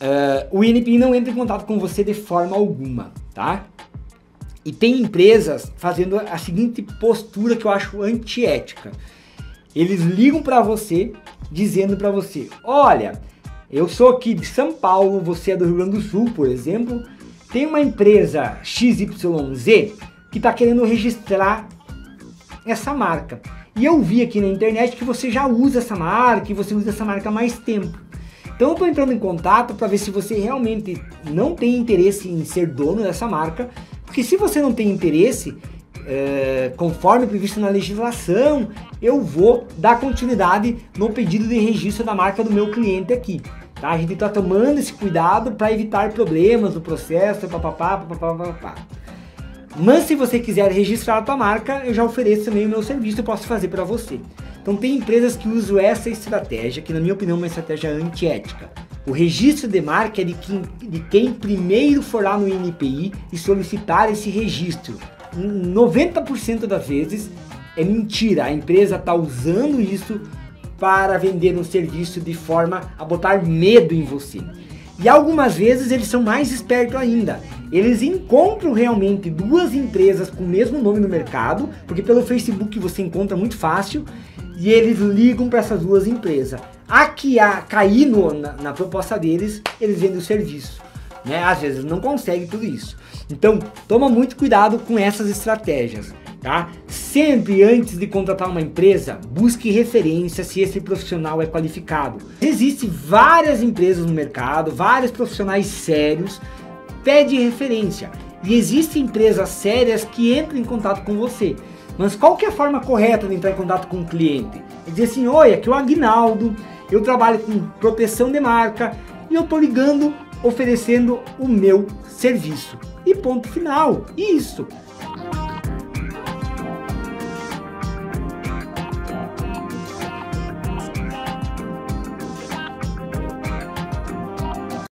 uh, o INPI não entra em contato com você de forma alguma, tá? E tem empresas fazendo a seguinte postura que eu acho antiética. Eles ligam para você dizendo para você: "Olha, eu sou aqui de São Paulo, você é do Rio Grande do Sul, por exemplo, tem uma empresa XYZ que está querendo registrar essa marca. E eu vi aqui na internet que você já usa essa marca, que você usa essa marca há mais tempo. Então eu estou entrando em contato para ver se você realmente não tem interesse em ser dono dessa marca, porque se você não tem interesse, é, conforme previsto na legislação, eu vou dar continuidade no pedido de registro da marca do meu cliente aqui. Tá? A gente está tomando esse cuidado para evitar problemas no processo, papapá, papapá, papapá. Mas se você quiser registrar a tua marca, eu já ofereço também o meu serviço, eu posso fazer para você. Então tem empresas que usam essa estratégia, que na minha opinião é uma estratégia antiética. O registro de marca é de quem, de quem primeiro for lá no INPI e solicitar esse registro. 90% das vezes é mentira, a empresa está usando isso para vender um serviço de forma a botar medo em você. E algumas vezes eles são mais espertos ainda. Eles encontram realmente duas empresas com o mesmo nome no mercado, porque pelo Facebook você encontra muito fácil, e eles ligam para essas duas empresas. A que a cair no, na, na, proposta deles, eles vendem o serviço. Né? Às vezes não conseguem tudo isso. Então, toma muito cuidado com essas estratégias. Tá? Sempre antes de contratar uma empresa, busque referência se esse profissional é qualificado. Existem várias empresas no mercado, vários profissionais sérios, pede referência. E existem empresas sérias que entram em contato com você. Mas qual que é a forma correta de entrar em contato com o cliente? É dizer assim, oi, aqui é o Agnaldo, eu trabalho com proteção de marca e eu tô ligando oferecendo o meu serviço. E ponto final. Isso.